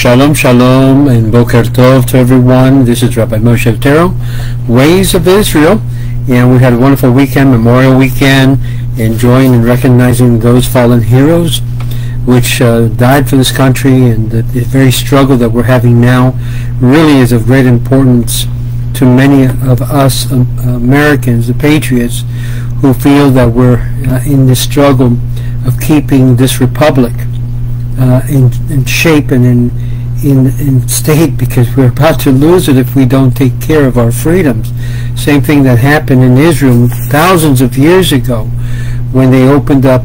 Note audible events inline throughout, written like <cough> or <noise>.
Shalom, shalom, and Boker Tov to everyone. This is Rabbi Moshe Otero, Ways of Israel. And we had a wonderful weekend, Memorial Weekend, enjoying and recognizing those fallen heroes which uh, died for this country and the, the very struggle that we're having now really is of great importance to many of us um, Americans, the patriots, who feel that we're uh, in this struggle of keeping this republic uh, in, in shape and in, in, in state because we're about to lose it if we don't take care of our freedoms. Same thing that happened in Israel thousands of years ago when they opened up,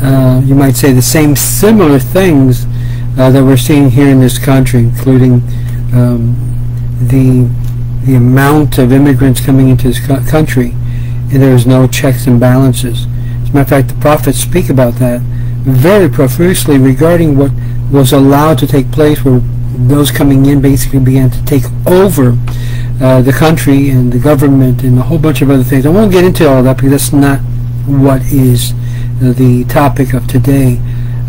uh, you might say, the same similar things uh, that we're seeing here in this country, including um, the the amount of immigrants coming into this country, and there is no checks and balances. As a matter of fact, the prophets speak about that very profusely regarding what was allowed to take place, where those coming in basically began to take over uh, the country and the government and a whole bunch of other things. I won't get into all that because that's not what is uh, the topic of today.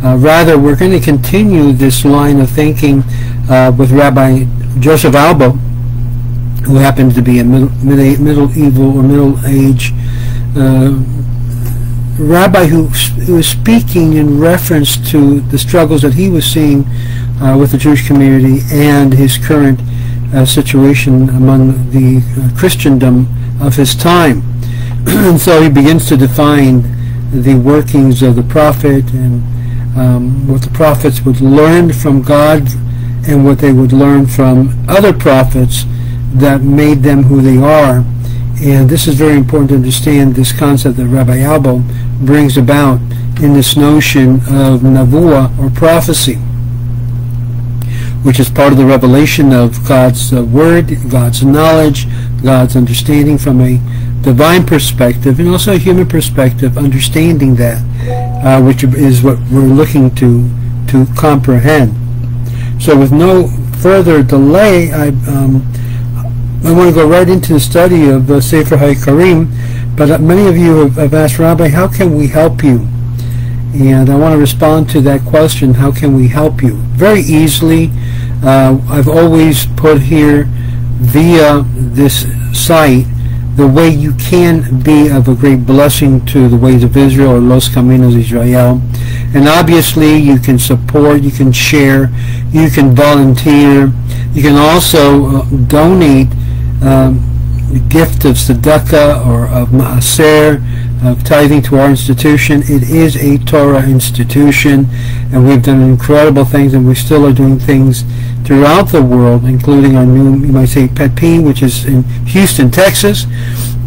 Uh, rather, we're going to continue this line of thinking uh, with Rabbi Joseph Albo, who happens to be a middle, middle, evil or middle age uh, rabbi who, who was speaking in reference to the struggles that he was seeing uh, with the Jewish community and his current uh, situation among the uh, Christendom of his time. <clears throat> and so he begins to define the workings of the prophet and um, what the prophets would learn from God and what they would learn from other prophets that made them who they are and this is very important to understand this concept that Rabbi Albo brings about in this notion of Navua or prophecy, which is part of the revelation of God's uh, Word, God's knowledge, God's understanding from a divine perspective and also a human perspective, understanding that, uh, which is what we're looking to, to comprehend. So with no further delay, I um, I want to go right into the study of the Sefer HaIkarim, but uh, many of you have, have, asked, Rabbi, how can we help you? And I want to respond to that question, how can we help you? Very easily, uh, I've always put here via this site the way you can be of a great blessing to the ways of Israel or Los Caminos Israel. And obviously you can support, you can share, you can volunteer, you can also uh, donate um, gift of tzedakah or of maaser, of tithing to our institution. It is a Torah institution, and we've done incredible things, and we still are doing things throughout the world, including our new, you might say, pet peeve, which is in Houston, Texas,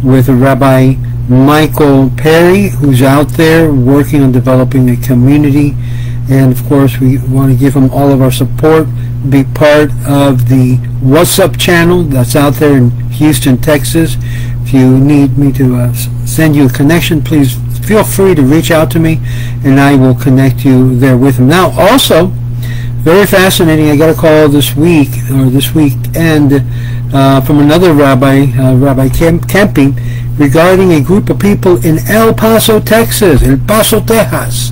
with Rabbi Michael Perry, who's out there working on developing a community. And of course, we want to give them all of our support be part of the WhatsApp channel that's out there in Houston, Texas. If you need me to uh, send you a connection, please feel free to reach out to me and I will connect you there with them Now, also, very fascinating, I got a call this week or this weekend uh, from another rabbi, uh, Rabbi Camping, regarding a group of people in El Paso, Texas, El Paso, Texas.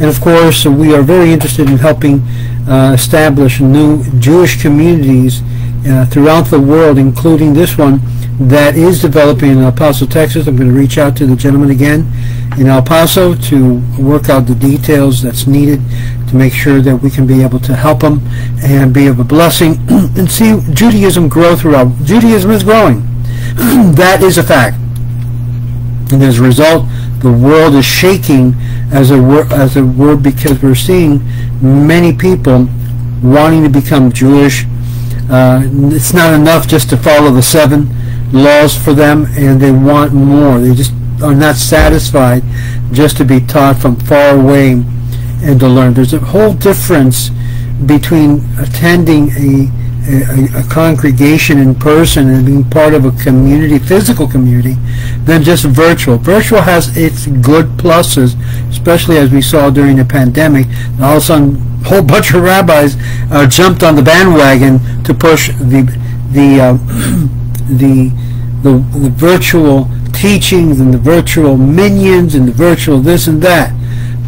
And of course, we are very interested in helping uh, establish new Jewish communities uh, throughout the world, including this one that is developing in El Paso, Texas. I'm going to reach out to the gentleman again in El Paso to work out the details that's needed to make sure that we can be able to help them and be of a blessing <clears throat> and see Judaism grow throughout. Judaism is growing. <clears throat> that is a fact. And as a result, the world is shaking as a as a word because we're seeing many people wanting to become Jewish. Uh, it's not enough just to follow the seven laws for them, and they want more. They just are not satisfied just to be taught from far away and to learn. There's a whole difference between attending a a, a, congregation in person and being part of a community, physical community, than just virtual. Virtual has its good pluses, especially as we saw during the pandemic. All of a sudden, a whole bunch of rabbis uh, jumped on the bandwagon to push the the uh, <clears throat> the, the the virtual teachings and the virtual minyans and the virtual this and that.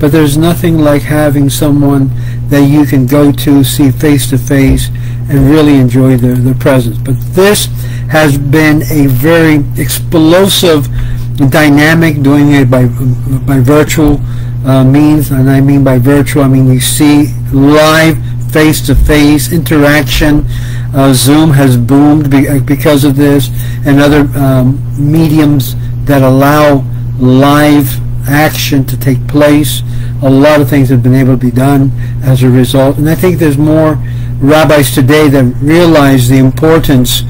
But there's nothing like having someone that you can go to, see face to face, and really enjoy their, their presence. But this has been a very explosive dynamic doing it by by virtual uh, means, and I mean by virtual, I mean you see live face-to-face interaction. Uh, Zoom has boomed be uh, because of this, and other um, mediums that allow live action to take place. A lot of things have been able to be done as a result, and I think there's more rabbis today that realize the importance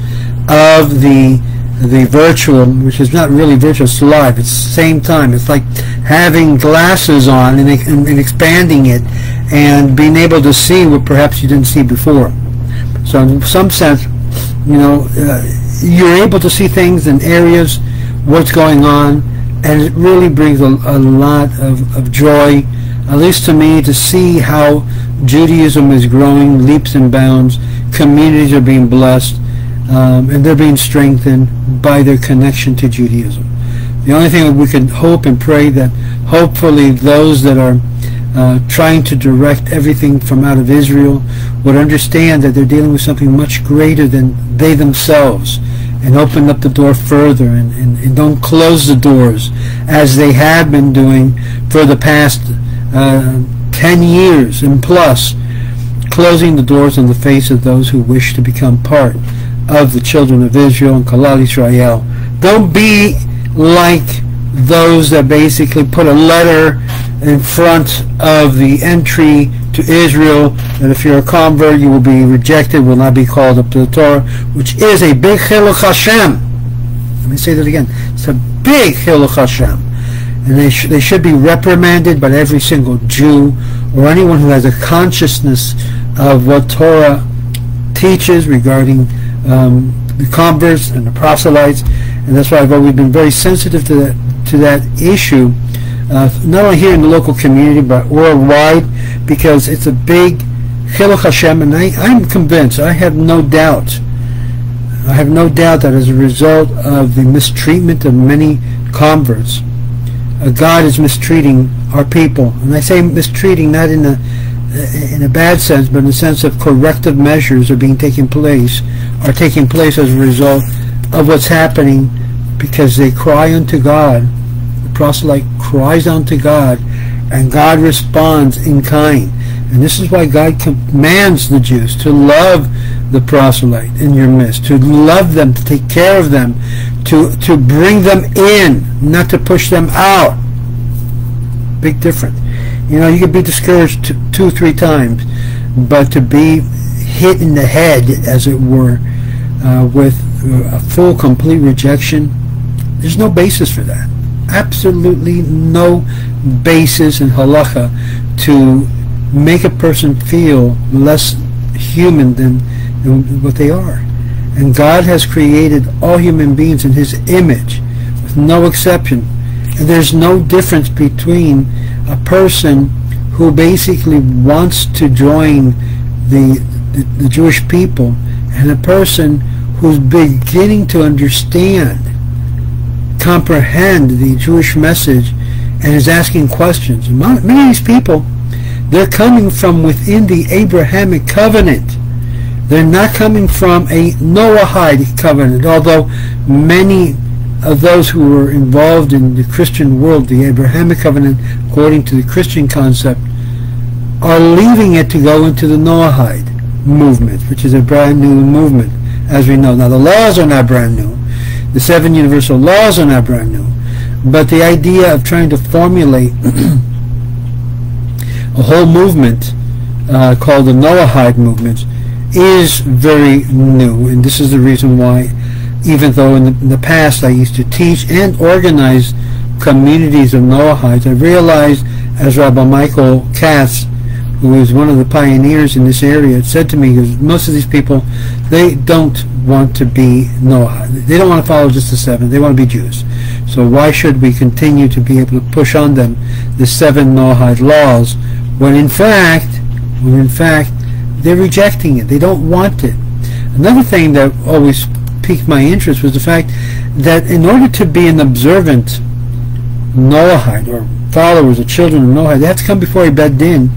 of the the virtual, which is not really virtual, it's live. It's the same time. It's like having glasses on and, and, and, expanding it and being able to see what perhaps you didn't see before. So in some sense, you know, uh, you're able to see things in areas, what's going on, and it really brings a, a lot of, of joy, at least to me, to see how Judaism is growing leaps and bounds, communities are being blessed, um, and they're being strengthened by their connection to Judaism. The only thing that we can hope and pray that hopefully those that are uh, trying to direct everything from out of Israel would understand that they're dealing with something much greater than they themselves and open up the door further and, and, and don't close the doors as they have been doing for the past uh, 10 years and plus closing the doors in the face of those who wish to become part of the children of Israel and Klal Israel. Don't be like those that basically put a letter in front of the entry to Israel that if you're a convert you will be rejected, will not be called up to the Torah, which is a big Chillul Hashem. Let me say that again. It's a big Chillul Hashem. And they, sh they should be reprimanded by every single Jew or anyone who has a consciousness of what Torah teaches regarding um, the converts and the proselytes, and that's why I've always been very sensitive to that to that issue, uh, not only here in the local community but worldwide, because it's a big chillul Hashem, and I, I'm convinced, I have no doubt, I have no doubt that as a result of the mistreatment of many converts, uh, God is mistreating our people, and I say mistreating not in a in a bad sense, but in the sense of corrective measures are being taken place, are taking place as a result of what's happening because they cry unto God. Proselyte cries unto God, and God responds in kind. And this is why God commands the Jews to love the proselyte in your midst, to love them, to take care of them, to, to bring them in, not to push them out. Big difference. You know, you could be discouraged two, two, three times, but to be hit in the head, as it were, uh, with a full, complete rejection, there's no basis for that. Absolutely no basis in halacha to make a person feel less human than, than what they are. And God has created all human beings in His image, with no exception. And there's no difference between a person who basically wants to join the, the, the Jewish people and a person who's beginning to understand, comprehend the Jewish message and is asking questions. Many of these people, they're coming from within the Abrahamic covenant. They're not coming from a Noahide covenant, although many of those who were involved in the Christian world, the Abrahamic covenant, according to the Christian concept, are leaving it to go into the Noahide movement, which is a brand new movement, as we know. Now, the laws are not brand new. The seven universal laws are not brand new. But the idea of trying to formulate <clears throat> a whole movement uh, called the Noahide movement is very new, and this is the reason why even though in the, in the, past I used to teach and organize communities of Noahides, I realized, as Rabbi Michael Katz, who is one of the pioneers in this area, said to me, because most of these people, they don't want to be Noahide. They don't want to follow just the seven. They want to be Jews. So why should we continue to be able to push on them the seven Noahide laws when in fact, when in fact, they're rejecting it. They don't want it. Another thing that always piqued my interest was the fact that in order to be an observant Noahide or followers, the children of Noah, they have to come before a Beit Din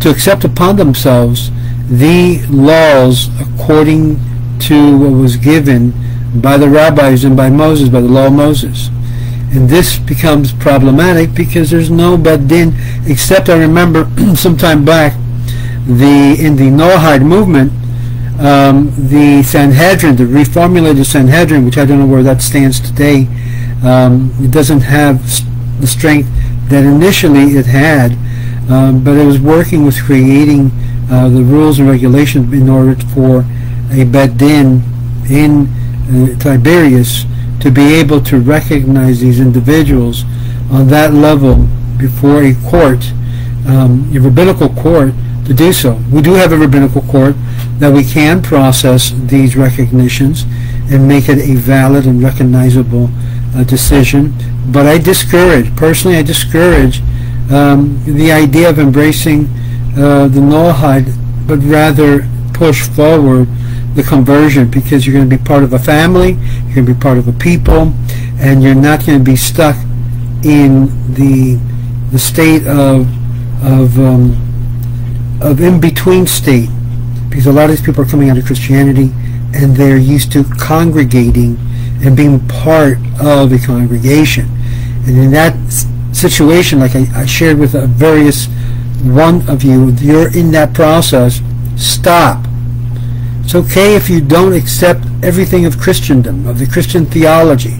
to accept upon themselves the laws according to what was given by the rabbis and by Moses, by the law of Moses. And this becomes problematic because there's no Beit Din, except I remember <clears throat> some time back, the in the Noahide movement, um, the Sanhedrin, the reformulated Sanhedrin, which I don't know where that stands today, um, it doesn't have the strength that initially it had, um, but it was working with creating uh, the rules and regulations in order for a Beit Din in uh, Tiberias to be able to recognize these individuals on that level before a court, um, a rabbinical court, to do so. We do have a rabbinical court that we can process these recognitions and make it a valid and recognizable uh, decision. But I discourage, personally, I discourage um, the idea of embracing uh, the Noahide, but rather push forward the conversion because you're going to be part of a family, you're going to be part of a people, and you're not going to be stuck in the the state of of um, of in between state because a lot of these people are coming out of Christianity and they're used to congregating and being part of a congregation. And in that situation, like I, I shared with a various one of you, you're in that process, stop. It's okay if you don't accept everything of Christendom, of the Christian theology,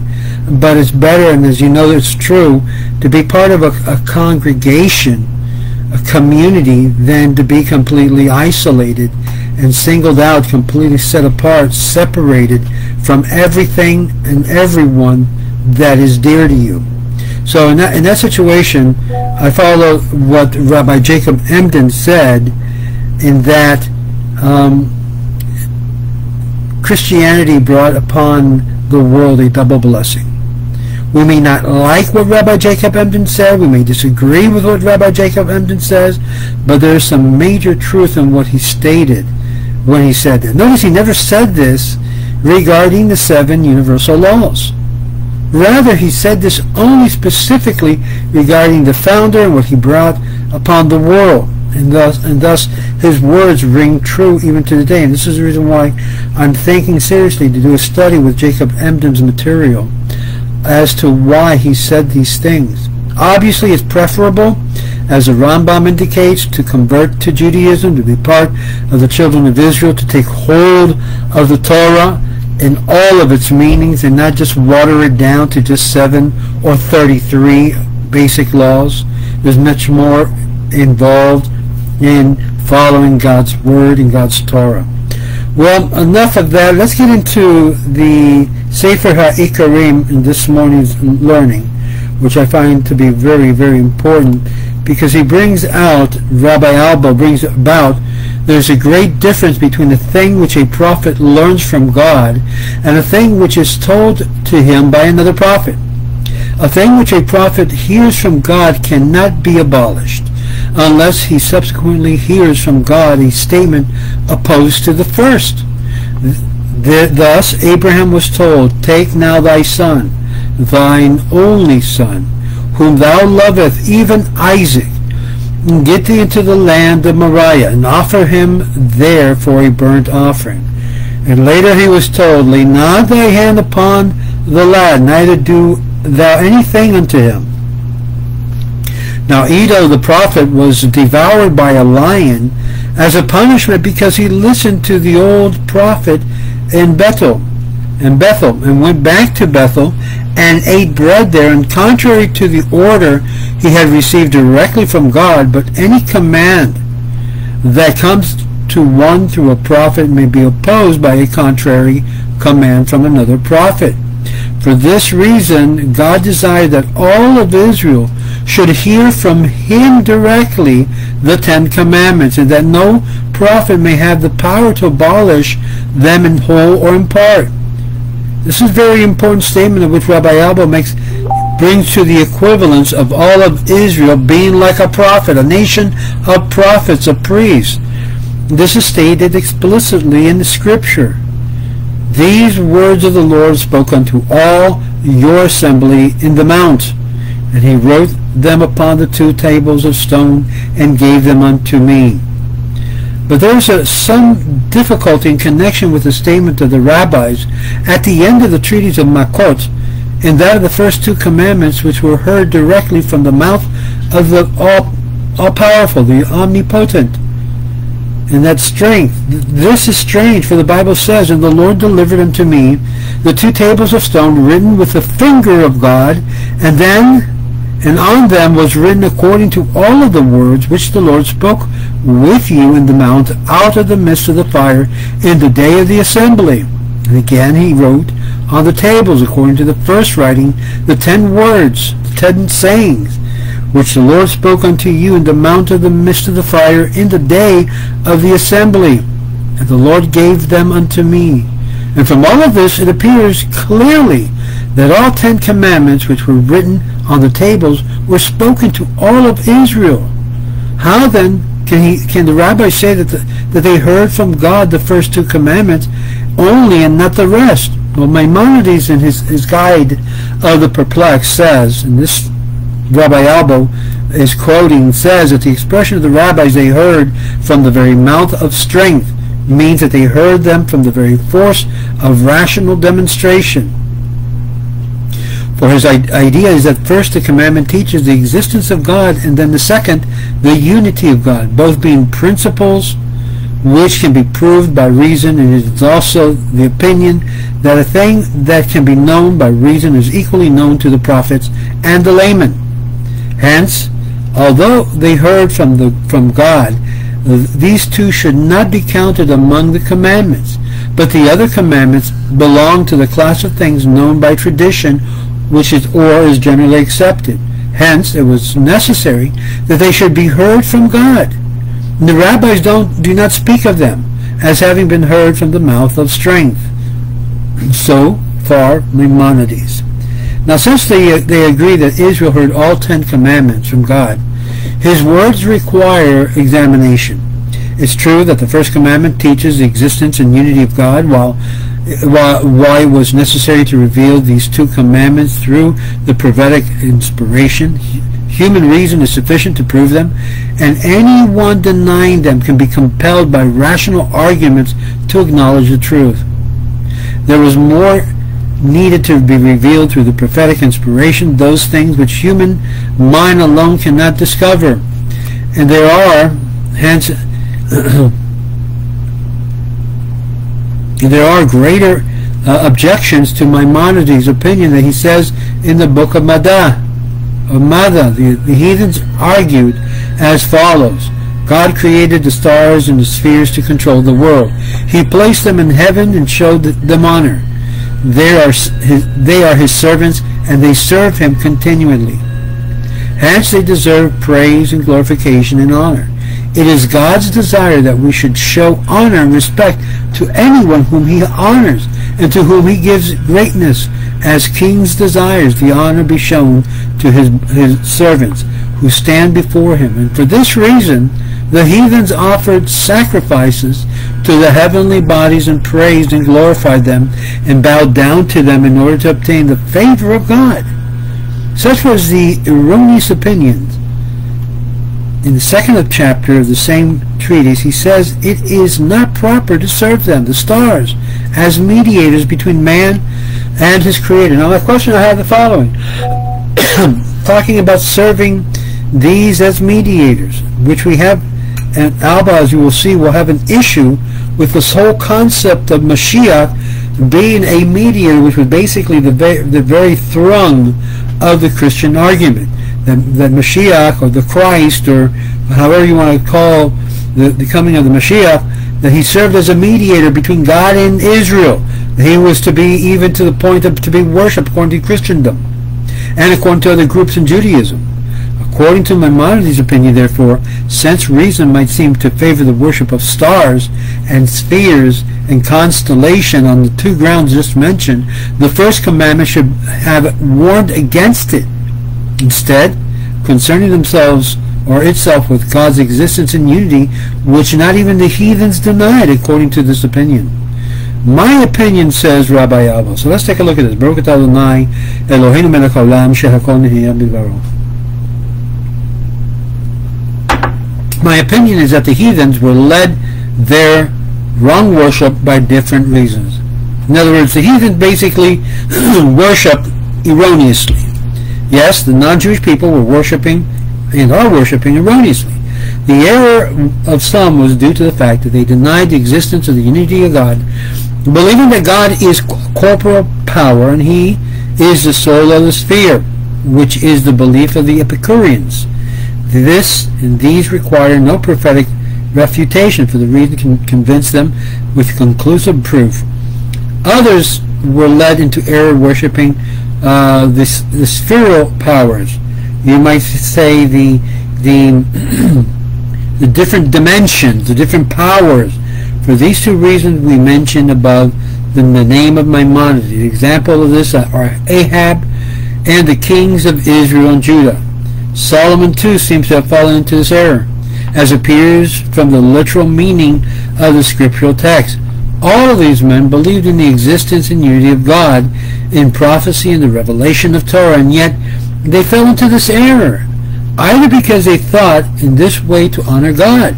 but it's better, and as you know, it's true, to be part of a, a congregation, a community, than to be completely isolated and singled out, completely set apart, separated from everything and everyone that is dear to you. So in that, in that situation, I follow what Rabbi Jacob Emden said in that um, Christianity brought upon the world a double blessing. We may not like what Rabbi Jacob Emden said, we may disagree with what Rabbi Jacob Emden says, but there's some major truth in what he stated when he said that. Notice he never said this regarding the seven universal laws. Rather, he said this only specifically regarding the founder and what he brought upon the world. And thus, and thus his words ring true even to the day. And this is the reason why I'm thinking seriously to do a study with Jacob Emden's material as to why he said these things. Obviously, it's preferable, as the Rambam indicates, to convert to Judaism, to be part of the children of Israel, to take hold of the Torah in all of its meanings and not just water it down to just seven or 33 basic laws. There's much more involved in following God's Word and God's Torah. Well, enough of that. Let's get into the Sefer HaIkarim in this morning's learning, which I find to be very, very important because he brings out, Rabbi Albo brings about there's a great difference between the thing which a prophet learns from God and a thing which is told to him by another prophet. A thing which a prophet hears from God cannot be abolished unless he subsequently hears from God a statement opposed to the first. Thus Abraham was told, Take now thy son, thine only son, whom thou lovest, even Isaac, get thee into the land of Moriah, and offer him there for a burnt offering. And later he was told, Lay not thy hand upon the lad, neither do thou anything unto him. Now Iddo the prophet was devoured by a lion as a punishment because he listened to the old prophet in Bethel, in Bethel, and went back to Bethel and ate bread there, and contrary to the order he had received directly from God, but any command that comes to one through a prophet may be opposed by a contrary command from another prophet. For this reason, God desired that all of Israel should hear from him directly the Ten Commandments, and that no prophet may have the power to abolish them in whole or in part. This is a very important statement which Rabbi Albo makes brings to the equivalence of all of Israel being like a prophet, a nation of prophets, of priests. This is stated explicitly in the scripture. These words of the Lord spoke unto all your assembly in the mount. And he wrote them upon the two tables of stone and gave them unto me. But there's a, some difficulty in connection with the statement of the rabbis at the end of the treatise of Makot, and that of the first two commandments which were heard directly from the mouth of the all, all-powerful, the omnipotent, and that strength. This is strange, for the Bible says, And the Lord delivered unto me the two tables of stone written with the finger of God, and then and on them was written according to all of the words which the Lord spoke with you in the mount out of the midst of the fire in the day of the assembly. And again he wrote on the tables according to the first writing the ten words, the ten sayings, which the Lord spoke unto you in the mount of the midst of the fire in the day of the assembly. And the Lord gave them unto me. And from all of this it appears clearly that all Ten Commandments which were written on the tables were spoken to all of Israel. How then can he can the rabbi say that the, that they heard from God the first two commandments only and not the rest? Well, Maimonides in his, his guide of the perplexed says, and this Rabbi Albo is quoting, says that the expression of the rabbis they heard from the very mouth of strength means that they heard them from the very force of rational demonstration. For his idea is that first the commandment teaches the existence of God, and then the second, the unity of God, both being principles which can be proved by reason, and it is also the opinion that a thing that can be known by reason is equally known to the prophets and the layman. Hence, although they heard from the from God, these two should not be counted among the commandments, but the other commandments belong to the class of things known by tradition which is or is generally accepted. Hence, it was necessary that they should be heard from God. And the rabbis don't do not speak of them as having been heard from the mouth of strength. So far, Maimonides. Now, since they, they agree that Israel heard all Ten Commandments from God, his words require examination. It's true that the first commandment teaches the existence and unity of God, while why, it was necessary to reveal these two commandments through the prophetic inspiration. Human reason is sufficient to prove them, and anyone denying them can be compelled by rational arguments to acknowledge the truth. There was more needed to be revealed through the prophetic inspiration, those things which human mind alone cannot discover. And there are, hence, <clears throat> there are greater uh, objections to Maimonides' opinion that he says in the book of Mada. Mada, the, the heathens argued as follows. God created the stars and the spheres to control the world. He placed them in heaven and showed them honor. They are his, they are his servants and they serve him continually. Hence they deserve praise and glorification and honor. It is God's desire that we should show honor and respect to anyone whom he honors and to whom he gives greatness, as kings desires the honor be shown to his, his servants who stand before him. And for this reason, the heathens offered sacrifices to the heavenly bodies and praised and glorified them and bowed down to them in order to obtain the favor of God. Such was the erroneous opinions in the second chapter of the same treatise, he says it is not proper to serve them, the stars, as mediators between man and his creator. Now, the question I have the following. <coughs> Talking about serving these as mediators, which we have, and Albo, as you will see, will have an issue with this whole concept of Mashiach being a mediator, which was basically the, ve the very throng of the Christian argument that, that Mashiach or the Christ or however you want to call the, the coming of the Mashiach, that he served as a mediator between God and Israel. He was to be even to the point of to be worshipped according to Christendom and according to other groups in Judaism. According to Maimonides' opinion, therefore, since reason might seem to favor the worship of stars and spheres and constellation on the two grounds just mentioned, the first commandment should have warned against it Instead, concerning themselves or itself with God's existence and unity, which not even the heathens denied, according to this opinion. My opinion says Rabbi Albo. So let's take a look at this. Baruch Eloheinu melech haolam shehakol My opinion is that the heathens were led their wrong worship by different reasons. In other words, the heathens basically <clears throat> worshiped erroneously. Yes, the non-Jewish people were worshiping and are worshiping erroneously. The error of some was due to the fact that they denied the existence of the unity of God, believing that God is corporal power and He is the soul of the sphere, which is the belief of the Epicureans. This and these require no prophetic refutation, for the reason can convince them with conclusive proof. Others were led into error worshipping uh, this, the spheral powers. You might say the the <clears throat> the different dimensions, the different powers. For these two reasons we mentioned above, the, the name of Maimonides. The example of this are Ahab and the kings of Israel and Judah. Solomon too seems to have fallen into this error, as appears from the literal meaning of the scriptural text. All of these men believed in the existence and unity of God in prophecy and the revelation of Torah, and yet they fell into this error, either because they thought in this way to honor God,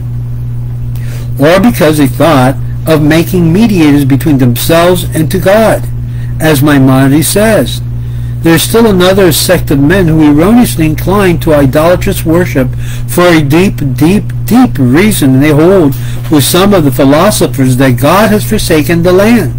or because they thought of making mediators between themselves and to God, as Maimonides says. There is still another sect of men who erroneously incline to idolatrous worship for a deep, deep, deep reason, they hold with some of the philosophers that God has forsaken the land.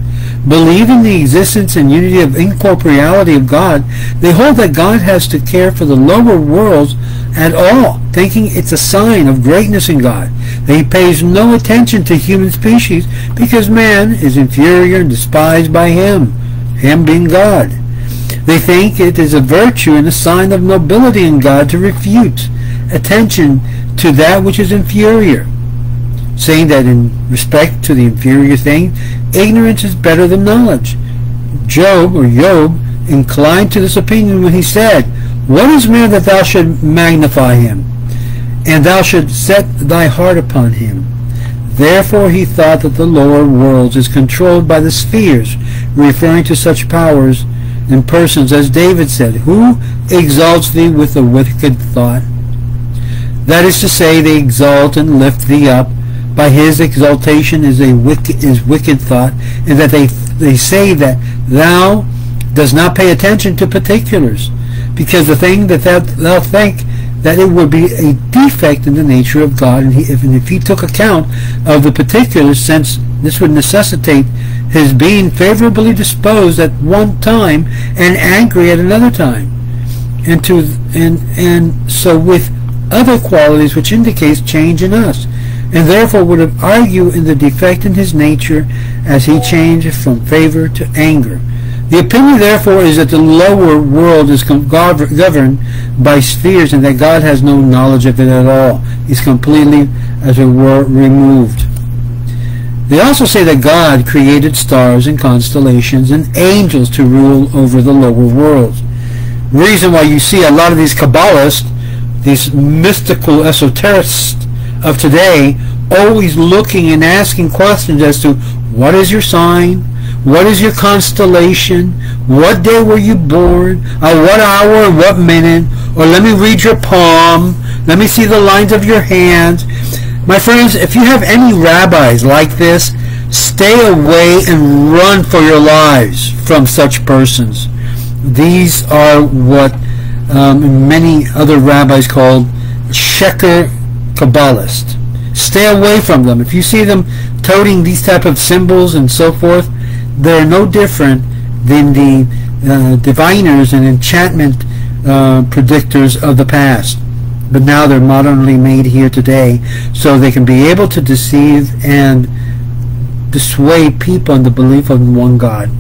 Believing the existence and unity of incorporeality of God, they hold that God has to care for the lower worlds at all, thinking it's a sign of greatness in God. That he pays no attention to human species because man is inferior and despised by him, him being God. They think it is a virtue and a sign of nobility in God to refute attention to that which is inferior, saying that in respect to the inferior thing, ignorance is better than knowledge. Job, or Job, inclined to this opinion when he said, What is man that thou should magnify him, and thou should set thy heart upon him? Therefore he thought that the lower worlds is controlled by the spheres, referring to such powers in persons, as David said, Who exalts thee with a wicked thought? That is to say, they exalt and lift thee up. By his exaltation is a wicked, is wicked thought, and that they they say that thou does not pay attention to particulars, because the thing that thou, thou think that it would be a defect in the nature of God, and, he, if, and if he took account of the particulars, since this would necessitate his being favorably disposed at one time and angry at another time, and to and and so with other qualities which indicates change in us, and therefore would have argued in the defect in his nature as he changed from favor to anger. The opinion, therefore, is that the lower world is governed by spheres and that God has no knowledge of it at all. He's completely, as it were, removed. They also say that God created stars and constellations and angels to rule over the lower world. Reason why you see a lot of these Kabbalists, these mystical esoterists of today, always looking and asking questions as to what is your sign, what is your constellation, what day were you born, at what hour and what minute, or let me read your palm, let me see the lines of your hands. My friends, if you have any rabbis like this, stay away and run for your lives from such persons. These are what um, many other rabbis call sheker Kabbalists. Stay away from them. If you see them toting these type of symbols and so forth, they're no different than the uh, diviners and enchantment uh, predictors of the past but now they're modernly made here today so they can be able to deceive and dissuade people in the belief of one God.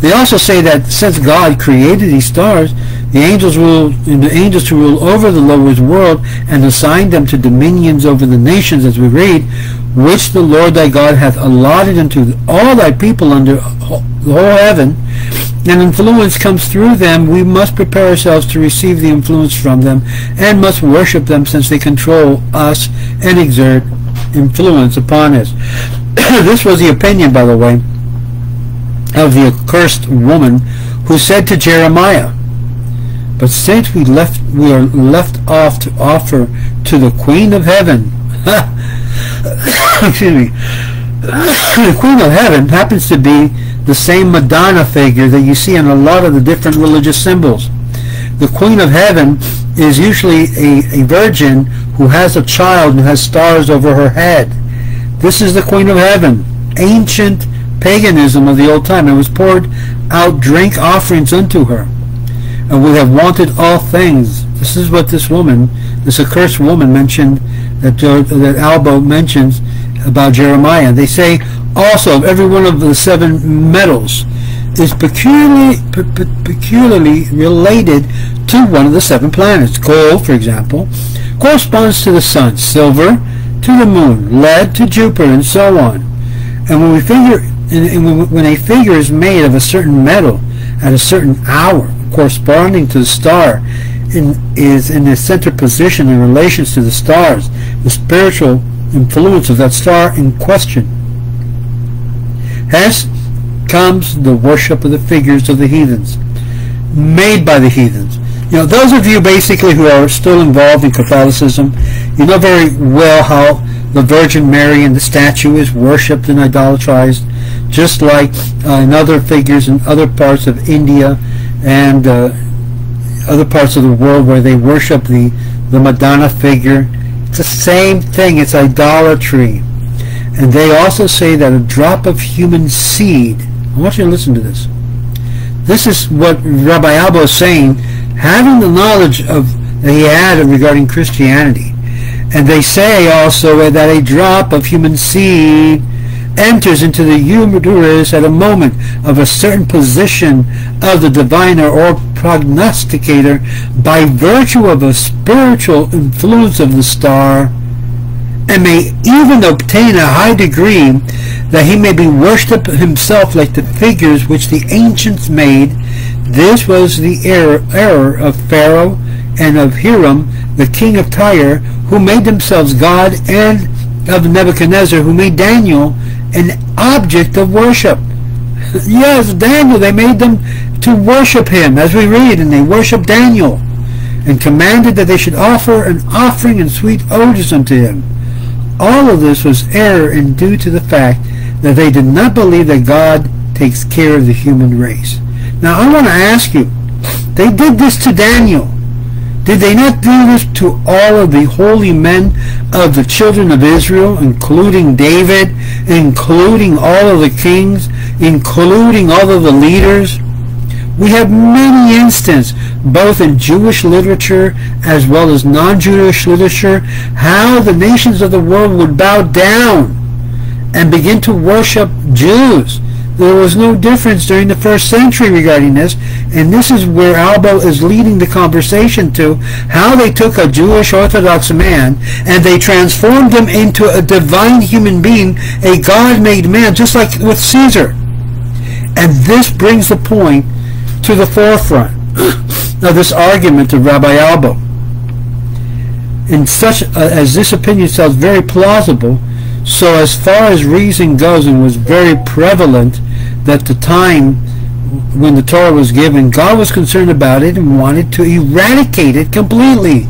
They also say that since God created these stars, the angels rule the angels to rule over the lower world and assigned them to dominions over the nations, as we read, which the Lord thy God hath allotted unto all thy people under the whole heaven, and influence comes through them, we must prepare ourselves to receive the influence from them and must worship them since they control us and exert influence upon us. <coughs> this was the opinion, by the way, of the accursed woman who said to Jeremiah, But since we left we are left off to offer to the Queen of Heaven <coughs> excuse me <coughs> the Queen of Heaven happens to be the same Madonna figure that you see in a lot of the different religious symbols. The Queen of Heaven is usually a, a virgin who has a child who has stars over her head. This is the Queen of Heaven. Ancient paganism of the old time. It was poured out drink offerings unto her. And would have wanted all things. This is what this woman, this accursed woman mentioned, that, uh, that Albo mentions about Jeremiah. They say also every one of the seven metals is peculiarly, peculiarly related to one of the seven planets. Gold, for example, corresponds to the sun. Silver to the moon. Lead to Jupiter, and so on. And when we figure, and when a figure is made of a certain metal at a certain hour, corresponding to the star, in, is in a center position in relation to the stars, the spiritual influence of that star in question. Hence comes the worship of the figures of the heathens, made by the heathens. You know, those of you basically who are still involved in Catholicism, you know very well how the Virgin Mary and the statue is worshipped and idolatrized, just like uh, in other figures in other parts of India and uh, other parts of the world where they worship the, the Madonna figure it's the same thing. It's idolatry. And they also say that a drop of human seed, I want you to listen to this. This is what Rabbi Albo is saying, having the knowledge of that he had regarding Christianity. And they say also that a drop of human seed enters into the uterus at a moment of a certain position of the diviner or prognosticator by virtue of a spiritual influence of the star and may even obtain a high degree that he may be worshipped himself like the figures which the ancients made. This was the error, error of Pharaoh and of Hiram, the king of Tyre, who made themselves God, and of Nebuchadnezzar, who made Daniel an object of worship. <laughs> yes, Daniel, they made them to worship him, as we read, and they worshiped Daniel, and commanded that they should offer an offering and sweet odors unto him. All of this was error and due to the fact that they did not believe that God takes care of the human race. Now I want to ask you, they did this to Daniel. Did they not do this to all of the holy men of the children of Israel, including David, including all of the kings, including all of the leaders? We have many instances, both in Jewish literature as well as non-Jewish literature, how the nations of the world would bow down and begin to worship Jews there was no difference during the first century regarding this, and this is where Albo is leading the conversation to how they took a Jewish Orthodox man and they transformed him into a divine human being, a God-made man, just like with Caesar. And this brings the point to the forefront <coughs> of this argument of Rabbi Albo. And such uh, as this opinion sounds very plausible, so as far as reason goes and was very prevalent that the time when the Torah was given, God was concerned about it and wanted to eradicate it completely.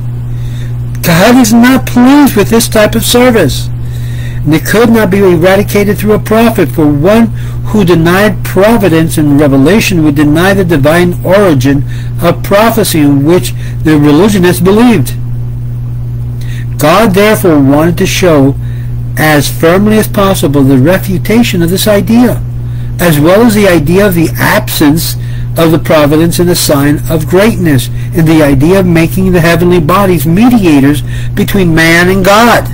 God is not pleased with this type of service. And it could not be eradicated through a prophet, for one who denied providence and revelation would deny the divine origin of prophecy in which the religionists believed. God therefore wanted to show as firmly as possible the refutation of this idea as well as the idea of the absence of the providence and the sign of greatness, and the idea of making the heavenly bodies mediators between man and God.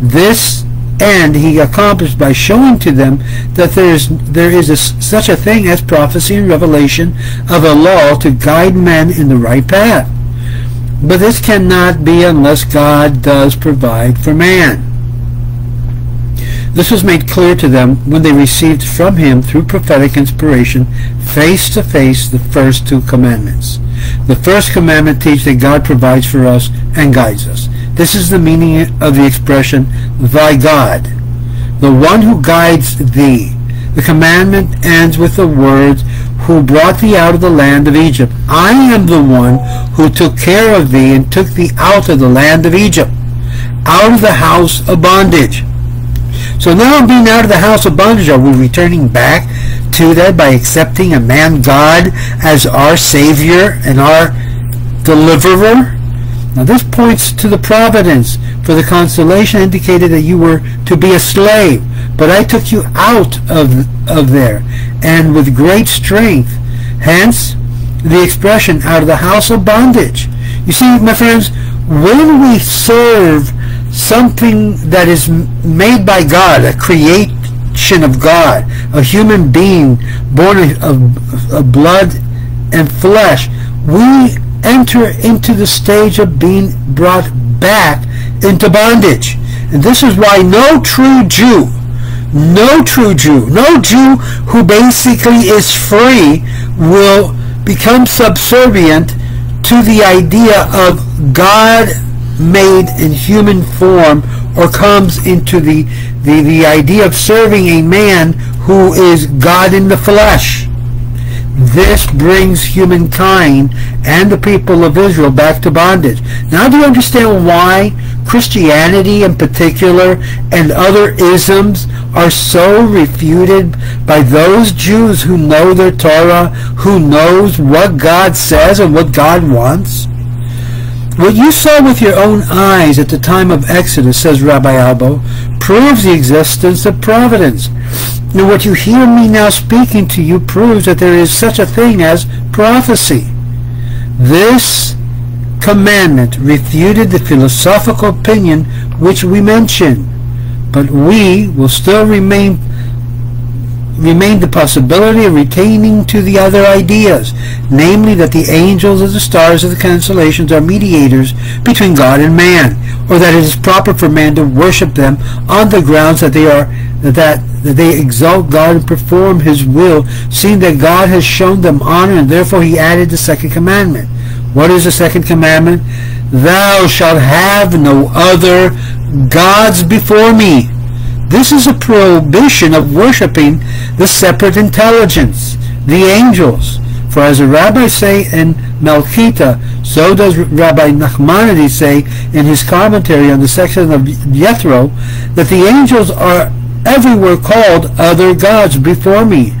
This end he accomplished by showing to them that there is there is a, such a thing as prophecy and revelation of a law to guide men in the right path. But this cannot be unless God does provide for man. This was made clear to them when they received from him through prophetic inspiration face to face the first two commandments. The first commandment teaches that God provides for us and guides us. This is the meaning of the expression, thy God, the one who guides thee. The commandment ends with the words, who brought thee out of the land of Egypt. I am the one who took care of thee and took thee out of the land of Egypt, out of the house of bondage. So now being out of the house of bondage, are we returning back to that by accepting a man God as our Savior and our deliverer? Now this points to the providence, for the consolation indicated that you were to be a slave, but I took you out of, of there, and with great strength. Hence, the expression, out of the house of bondage. You see, my friends, when we serve something that is made by God, a creation of God, a human being born of, of blood and flesh, we enter into the stage of being brought back into bondage. And this is why no true Jew, no true Jew, no Jew who basically is free will become subservient to the idea of God made in human form or comes into the, the, the idea of serving a man who is God in the flesh. This brings humankind and the people of Israel back to bondage. Now do you understand why Christianity in particular and other isms are so refuted by those Jews who know their Torah, who knows what God says and what God wants? What you saw with your own eyes at the time of Exodus, says Rabbi Albo, proves the existence of providence. And what you hear me now speaking to you proves that there is such a thing as prophecy. This commandment refuted the philosophical opinion which we mentioned, but we will still remain remain the possibility of retaining to the other ideas, namely that the angels and the stars of the constellations are mediators between God and man, or that it is proper for man to worship them on the grounds that they are that, that they exalt God and perform his will, seeing that God has shown them honor and therefore he added the second commandment. What is the second commandment? Thou shalt have no other gods before me. This is a prohibition of worshiping the separate intelligence, the angels. For as the rabbis say in Mechilta, so does Rabbi Nachmanides say in his commentary on the section of Jethro, that the angels are everywhere called other gods before me.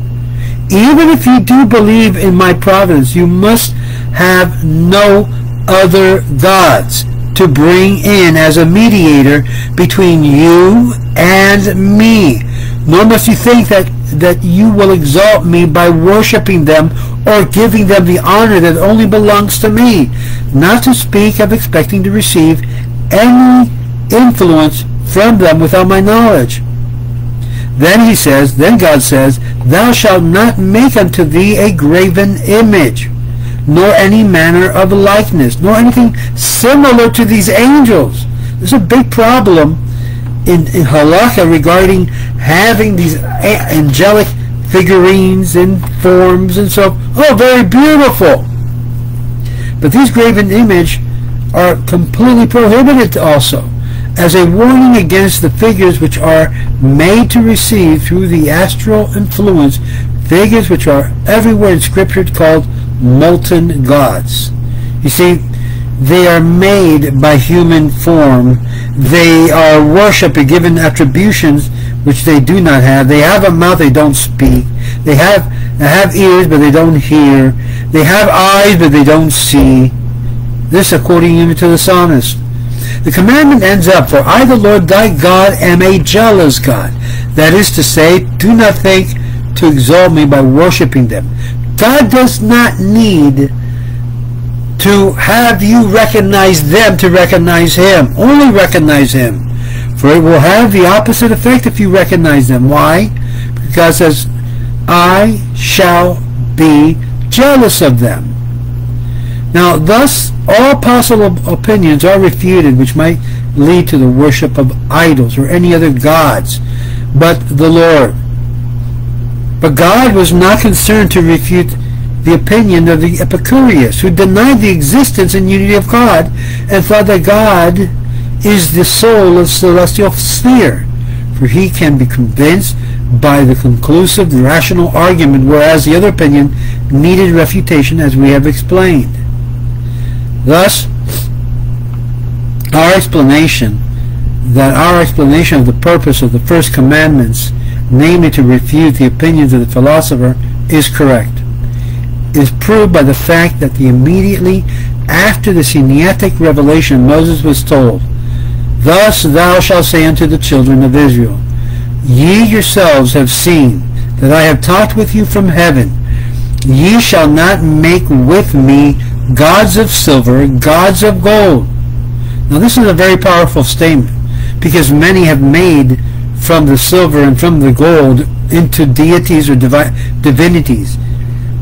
Even if you do believe in my providence, you must have no other gods to bring in as a mediator between you and me. Nor must you think that, that you will exalt me by worshiping them or giving them the honor that only belongs to me, not to speak of expecting to receive any influence from them without my knowledge. Then he says, then God says, Thou shalt not make unto thee a graven image nor any manner of likeness, nor anything similar to these angels. There's a big problem in, in halakha regarding having these angelic figurines and forms and so oh very beautiful but these graven image are completely prohibited also as a warning against the figures which are made to receive through the astral influence figures which are everywhere in scripture called molten gods. You see, they are made by human form. They are worshipped and given attributions which they do not have. They have a mouth, they don't speak. They have, they have ears, but they don't hear. They have eyes, but they don't see. This according even to the psalmist. The commandment ends up, For I, the Lord thy God, am a jealous God. That is to say, do not think to exalt me by worshipping them. God does not need to have you recognize them to recognize Him. Only recognize Him. For it will have the opposite effect if you recognize them. Why? Because as I shall be jealous of them. Now, thus, all possible opinions are refuted which might lead to the worship of idols or any other gods but the Lord. But God was not concerned to refute the opinion of the Epicureans, who denied the existence and unity of God and thought that God is the soul of celestial sphere. For he can be convinced by the conclusive rational argument, whereas the other opinion needed refutation as we have explained. Thus, our explanation that our explanation of the purpose of the first commandments, namely to refute the opinions of the philosopher, is correct. Is proved by the fact that the immediately after the Sinaitic revelation Moses was told, Thus thou shalt say unto the children of Israel, Ye yourselves have seen that I have talked with you from heaven. Ye shall not make with me gods of silver, gods of gold. Now this is a very powerful statement because many have made from the silver and from the gold into deities or divi divinities.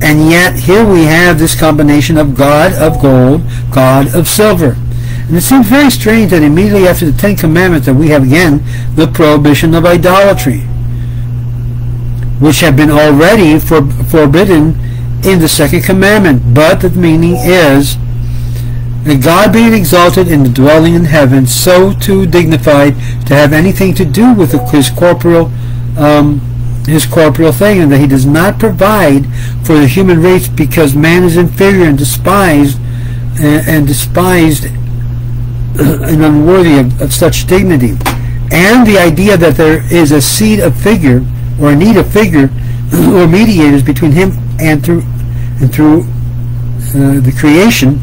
And yet here we have this combination of God of gold, God of silver. And it seems very strange that immediately after the Ten Commandments that we have again the prohibition of idolatry, which have been already for, forbidden in the second commandment. But the meaning is that God being exalted in the dwelling in heaven, so too dignified to have anything to do with his corporeal um, his corporeal thing, and that he does not provide for the human race because man is inferior and despised and, and despised and unworthy of, of such dignity. And the idea that there is a seed of figure or a need of figure <clears throat> or mediators between him and through and through uh, the creation.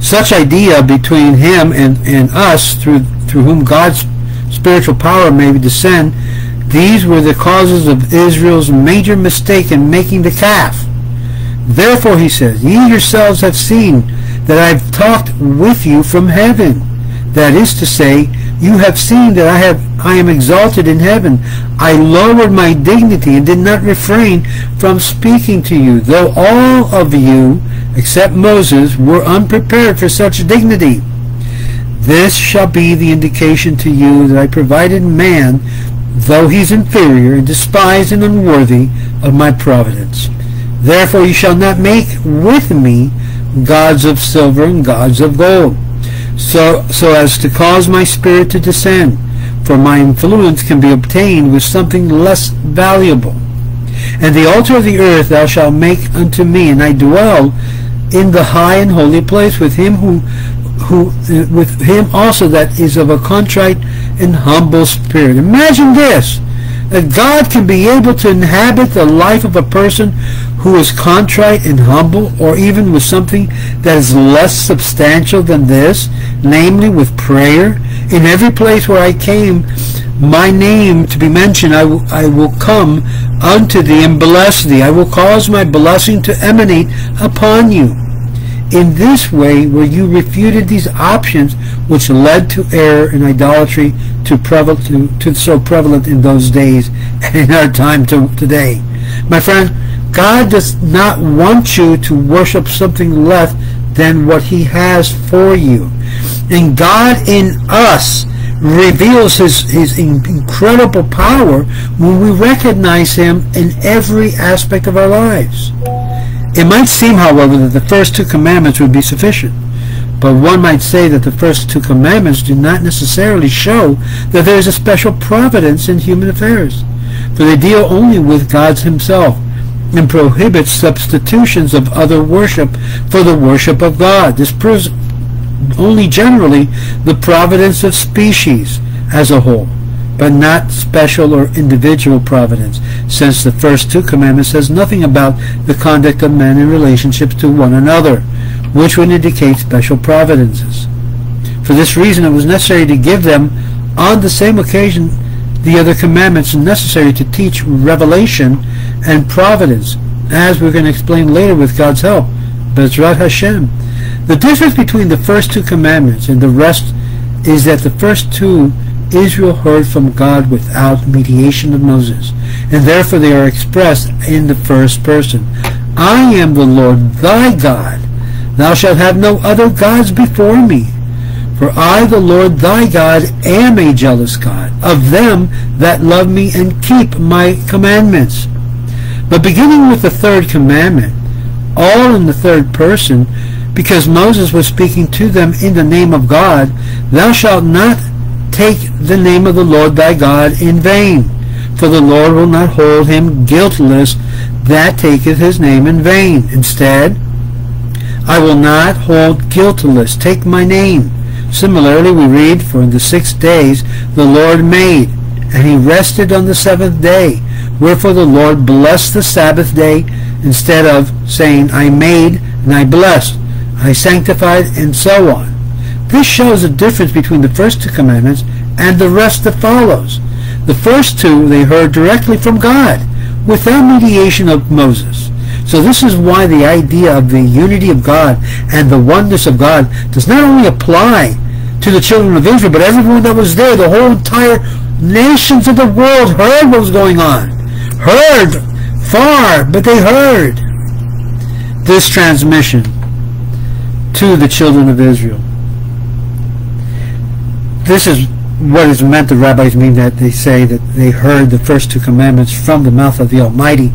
Such idea between him and, and us through through whom God's spiritual power may descend, these were the causes of Israel's major mistake in making the calf. Therefore, he says, ye yourselves have seen that I've talked with you from heaven. That is to say, you have seen that I have I am exalted in heaven. I lowered my dignity and did not refrain from speaking to you, though all of you, except Moses, were unprepared for such dignity. This shall be the indication to you that I provided man, though he is inferior and despised and unworthy of my providence. Therefore you shall not make with me gods of silver and gods of gold, so, so as to cause my spirit to descend, for my influence can be obtained with something less valuable. And the altar of the earth thou shalt make unto me, and I dwell in the high and holy place with him who who uh, with him also that is of a contrite and humble spirit. Imagine this that God can be able to inhabit the life of a person who is contrite and humble, or even with something that is less substantial than this, namely with prayer. In every place where I came, my name to be mentioned, I, I will come unto thee and bless thee. I will cause my blessing to emanate upon you. In this way where you refuted these options which led to error and idolatry to, prevalent, to, to so prevalent in those days <laughs> and in our time to today. My friend, God does not want you to worship something less than what he has for you. And God in us reveals his, his incredible power when we recognize him in every aspect of our lives. It might seem, however, that the first two commandments would be sufficient. But one might say that the first two commandments do not necessarily show that there is a special providence in human affairs, for they deal only with God's himself and prohibit substitutions of other worship for the worship of God. This proves only generally the providence of species as a whole but not special or individual providence, since the first two commandments says nothing about the conduct of men in relationships to one another, which would indicate special providences. For this reason it was necessary to give them on the same occasion the other commandments necessary to teach revelation and providence, as we're going to explain later with God's help. Bezrat Hashem. The difference between the first two commandments and the rest is that the first two Israel heard from God without mediation of Moses, and therefore they are expressed in the first person. I am the Lord thy God. Thou shalt have no other gods before me. For I, the Lord thy God, am a jealous God of them that love me and keep my commandments. But beginning with the third commandment, all in the third person, because Moses was speaking to them in the name of God, thou shalt not take the name of the Lord thy God in vain. For the Lord will not hold him guiltless that taketh his name in vain. Instead, I will not hold guiltless. Take my name. Similarly, we read, For in the six days the Lord made, and he rested on the seventh day. Wherefore the Lord blessed the Sabbath day instead of saying, I made and I blessed, I sanctified, and so on. This shows the difference between the first two commandments and the rest that follows. The first two they heard directly from God, without mediation of Moses. So this is why the idea of the unity of God and the oneness of God does not only apply to the children of Israel, but everyone that was there, the whole entire nations of the world heard what was going on. Heard far, but they heard this transmission to the children of Israel. This is what is meant, the rabbis mean that they say that they heard the first two commandments from the mouth of the Almighty,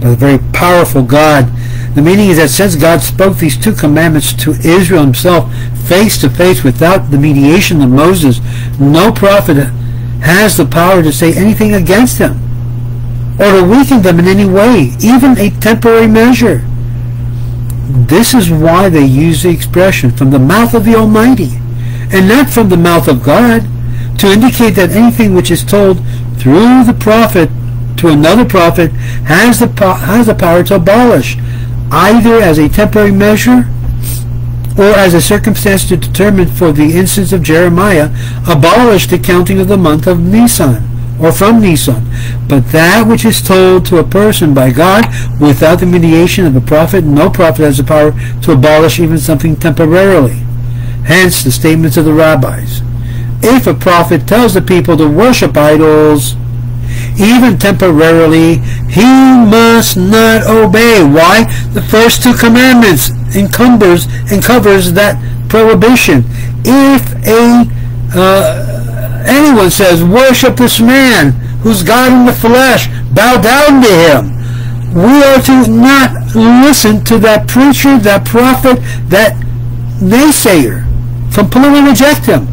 by the very powerful God. The meaning is that since God spoke these two commandments to Israel himself face to face without the mediation of Moses, no prophet has the power to say anything against them or to weaken them in any way, even a temporary measure. This is why they use the expression from the mouth of the Almighty and not from the mouth of God to indicate that anything which is told through the prophet to another prophet has the, has the power to abolish, either as a temporary measure or as a circumstance to determine for the instance of Jeremiah, abolish the counting of the month of Nisan or from Nisan. But that which is told to a person by God without the mediation of a prophet, no prophet has the power to abolish even something temporarily. Hence the statements of the rabbis. If a prophet tells the people to worship idols, even temporarily, he must not obey. Why? The first two commandments encumbers and covers that prohibition. If a uh, anyone says, worship this man who's God in the flesh, bow down to him, we are to not listen to that preacher, that prophet, that naysayer. Completely reject him.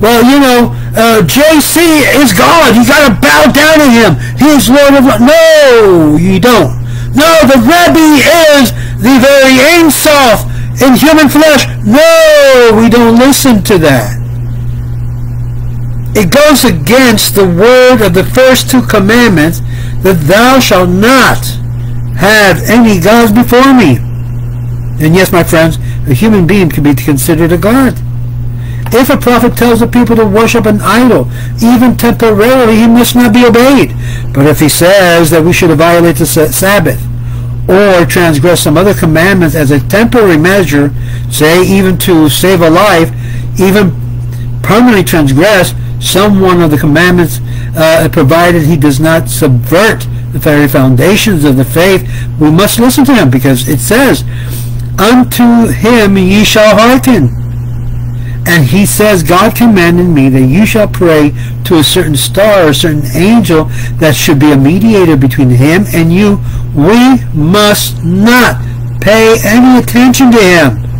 Well, you know, uh, JC is God. You got to bow down to him. He is Lord of. No, you don't. No, the Rebbe is the very Ein Sof in human flesh. No, we don't listen to that. It goes against the word of the first two commandments that thou shalt not have any gods before me. And yes, my friends, a human being can be considered a god. If a prophet tells the people to worship an idol, even temporarily, he must not be obeyed. But if he says that we should violate the Sabbath, or transgress some other commandments as a temporary measure, say even to save a life, even permanently transgress some one of the commandments, uh, provided he does not subvert the very foundations of the faith, we must listen to him because it says, Unto him ye shall hearken. And he says, God commanded me that you shall pray to a certain star, a certain angel that should be a mediator between him and you. We must not pay any attention to him.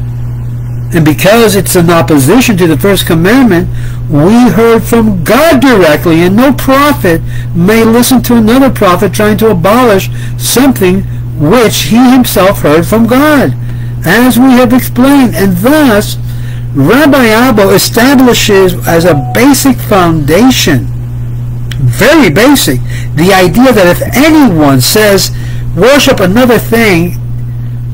And because it's in opposition to the first commandment, we heard from God directly, and no prophet may listen to another prophet trying to abolish something which he himself heard from God, as we have explained. And thus, Rabbi Albo establishes as a basic foundation, very basic, the idea that if anyone says worship another thing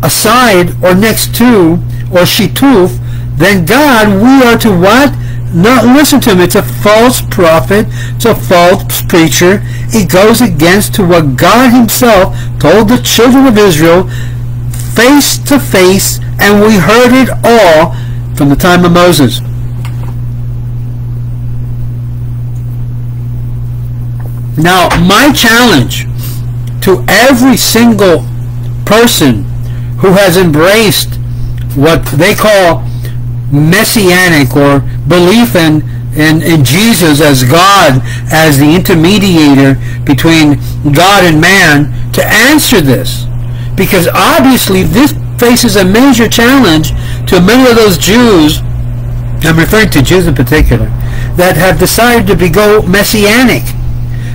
aside or next to or shituf, then God, we are to what? Not listen to him. It's a false prophet. It's a false preacher. It goes against to what God himself told the children of Israel face to face, and we heard it all from the time of Moses. Now, my challenge to every single person who has embraced what they call messianic or belief in, in, in Jesus as God, as the intermediator between God and man, to answer this. Because obviously this faces a major challenge to many of those Jews, I'm referring to Jews in particular, that have decided to be go messianic,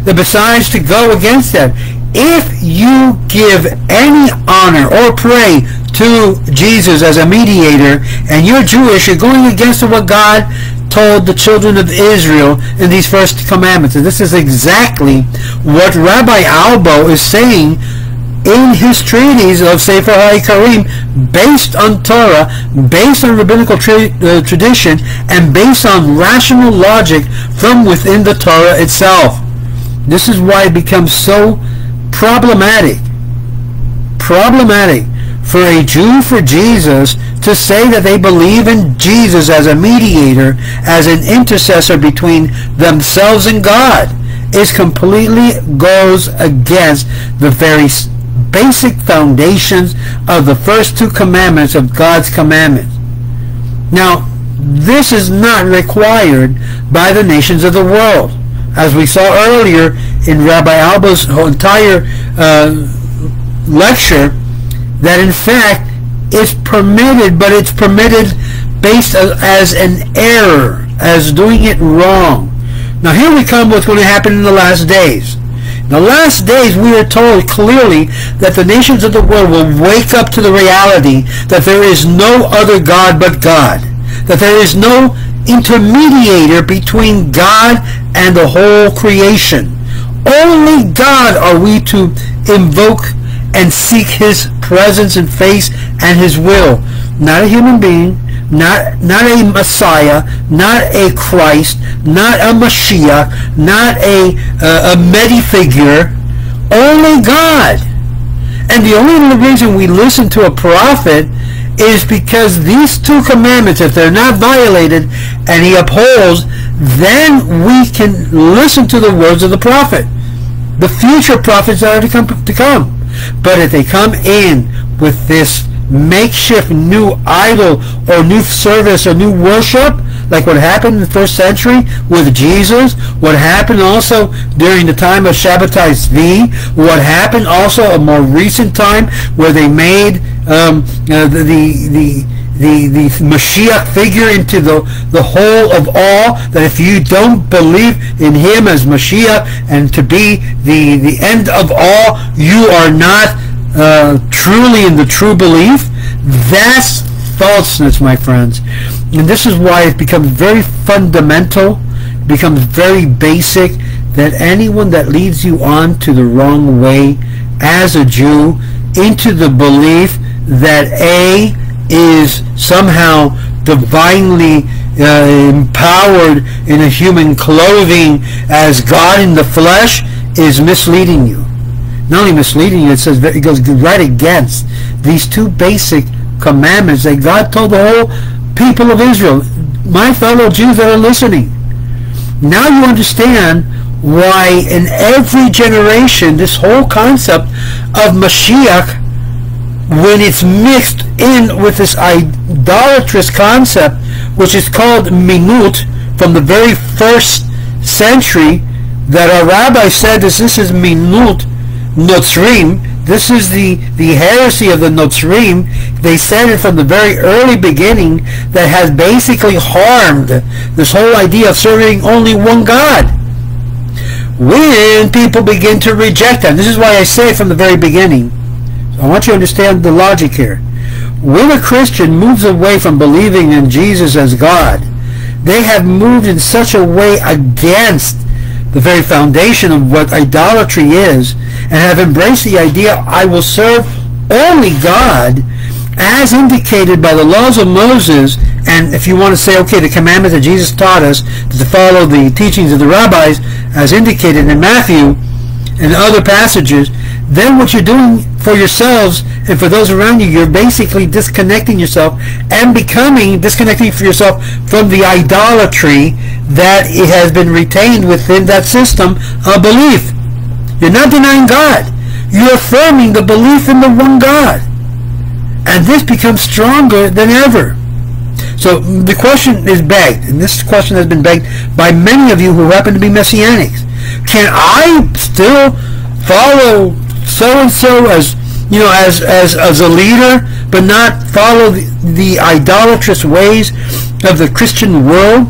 that decides to go against that. If you give any honor or pray to Jesus as a mediator and you're Jewish, you're going against what God told the children of Israel in these first commandments. And this is exactly what Rabbi Albo is saying in his treatise of Sefer HaIkarim, based on Torah, based on rabbinical tra- uh, tradition, and based on rational logic from within the Torah itself. This is why it becomes so problematic, problematic for a Jew for Jesus to say that they believe in Jesus as a mediator, as an intercessor between themselves and God, is completely goes against the very basic foundations of the first two commandments of God's commandments. Now, this is not required by the nations of the world. As we saw earlier in Rabbi Albo's entire uh, lecture, that in fact it's permitted, but it's permitted based as an error, as doing it wrong. Now here we come what's going to happen in the last days. In the last days, we are told clearly that the nations of the world will wake up to the reality that there is no other God but God, that there is no intermediator between God and the whole creation. Only God are we to invoke and seek his presence and face and his will. Not a human being, not, not a Messiah, not a Christ, not a Mashiach, not a, uh, a Medi figure, only God. And the only reason we listen to a prophet is because these two commandments, if they're not violated and he upholds, then we can listen to the words of the prophet. The future prophets that are to come. To come. But if they come in with this makeshift new idol or new service or new worship, like what happened in the first century with Jesus, what happened also during the time of Shabbatai Tzvi, what happened also a more recent time where they made um, uh, the, the, the the, the Mashiach figure into the, the whole of all, that if you don't believe in him as Mashiach and to be the, the end of all, you are not uh, truly in the true belief, that's falseness, my friends. And this is why it becomes very fundamental, becomes very basic, that anyone that leads you on to the wrong way as a Jew into the belief that A is somehow divinely uh, empowered in a human clothing as God in the flesh is misleading you not only misleading you, it says it goes right against these two basic commandments that God told the whole people of Israel, my fellow Jews that are listening. Now you understand why in every generation this whole concept of Mashiach, when it's mixed in with this idolatrous concept, which is called minut, from the very first century, that our rabbi said this, this is minut, Notzrim. This is the, the heresy of the Notzrim. They said it from the very early beginning that has basically harmed this whole idea of serving only one God. When people begin to reject that, this is why I say from the very beginning, I want you to understand the logic here. When a Christian moves away from believing in Jesus as God, they have moved in such a way against the very foundation of what idolatry is, and have embraced the idea, I will serve only God, as indicated by the laws of Moses, and if you want to say, okay, the commandments that Jesus taught us to follow the teachings of the rabbis, as indicated in Matthew and other passages, then what you're doing for yourselves and for those around you, you're basically disconnecting yourself and becoming disconnecting for yourself from the idolatry that it has been retained within that system of belief. You're not denying God. You're affirming the belief in the one God. And this becomes stronger than ever. So the question is begged, and this question has been begged by many of you who happen to be messianics. Can I still follow so and so as you know as as as a leader, but not follow the, the idolatrous ways of the Christian world?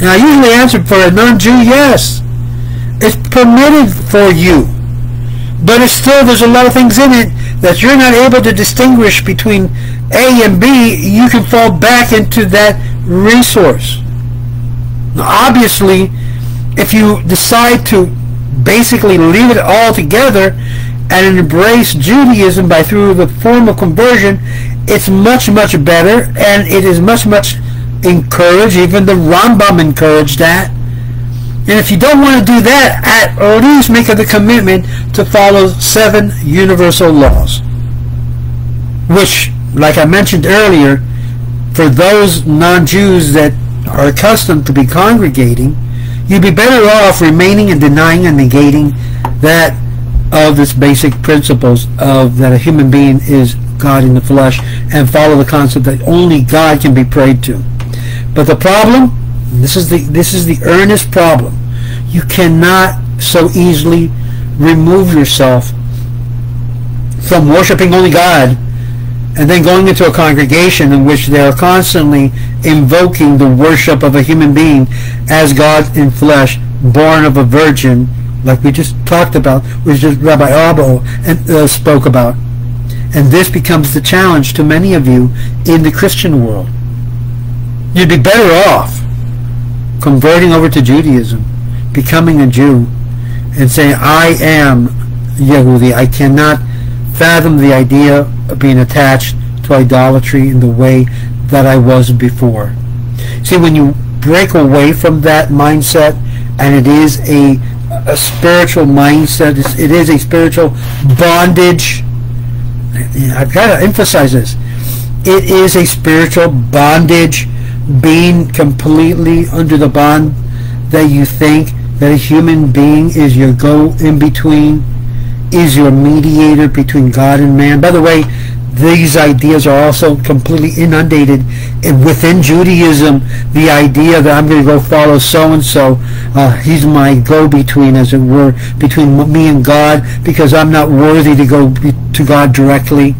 And I usually answer for a non-Jew, yes. It's permitted for you. But it's still, there's a lot of things in it that you're not able to distinguish between A and B. You can fall back into that resource. Now, obviously, if you decide to basically leave it all together and embrace Judaism by through the form of conversion, it's much, much better and it is much, much encouraged. Even the Rambam encouraged that. And if you don't want to do that, at least make the commitment to follow seven universal laws. Which, like I mentioned earlier, for those non-Jews that are accustomed to be congregating, you'd be better off remaining and denying and negating that of this basic principles of that a human being is God in the flesh and follow the concept that only God can be prayed to. But the problem, this is the this is the earnest problem. You cannot so easily remove yourself from worshiping only God and then going into a congregation in which they are constantly invoking the worship of a human being as God in flesh, born of a virgin, like we just talked about, which just Rabbi Albo and, uh, spoke about. And this becomes the challenge to many of you in the Christian world. You'd be better off converting over to Judaism, becoming a Jew, and saying, I am Yehudi. I cannot fathom the idea of being attached to idolatry in the way that I was before. See, when you break away from that mindset, and it is a, a spiritual mindset, it is a spiritual bondage. I've got to emphasize this. It is a spiritual bondage, being completely under the bond that you think that a human being is your go-in-between is your mediator between God and man. By the way, these ideas are also completely inundated within Judaism. The idea that I'm going to go follow so and so, he's my go-between, as it were, between me and God, because I'm not worthy to go to God directly.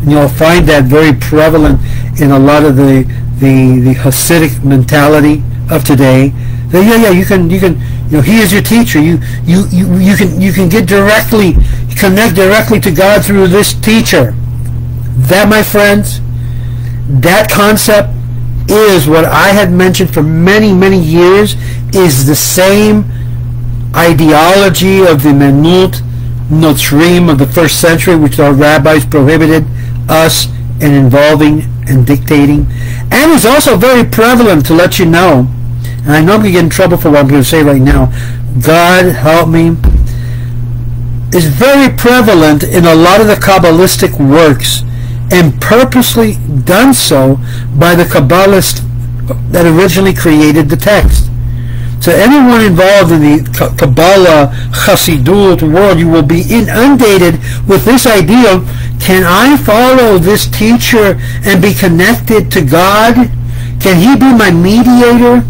And you'll find that very prevalent in a lot of the the, the Hasidic mentality of today. That, yeah, yeah, you can you can you know, he is your teacher. You, you, you, you can, you can get directly, connect directly to God through this teacher. That, my friends, that concept is what I had mentioned for many, many years is the same ideology of the Minut Notzrim of the first century, which our rabbis prohibited us and involving and dictating. And it's also very prevalent to let you know and I know I'm going to get in trouble for what I'm going to say right now. God help me. It's very prevalent in a lot of the Kabbalistic works and purposely done so by the Kabbalists that originally created the text. So anyone involved in the Kabbalah, Chassidut world, you will be inundated with this idea, can I follow this teacher and be connected to God? Can he be my mediator?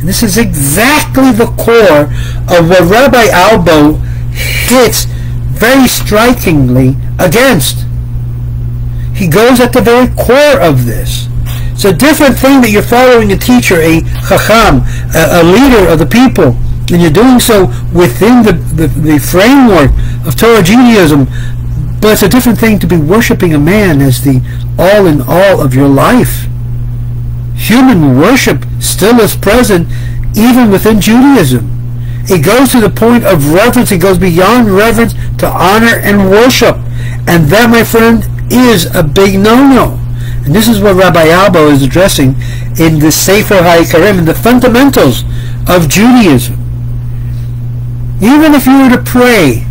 And this is exactly the core of what Rabbi Albo hits very strikingly against. He goes at the very core of this. It's a different thing that you're following a teacher, a chacham, a, a leader of the people, and you're doing so within the, the, the framework of Torah Judaism. But it's a different thing to be worshiping a man as the all in all of your life human worship still is present even within Judaism. It goes to the point of reverence. It goes beyond reverence to honor and worship. And that, my friend, is a big no-no. And this is what Rabbi Albo is addressing in the Sefer HaIkarim, in the fundamentals of Judaism. Even if you were to pray,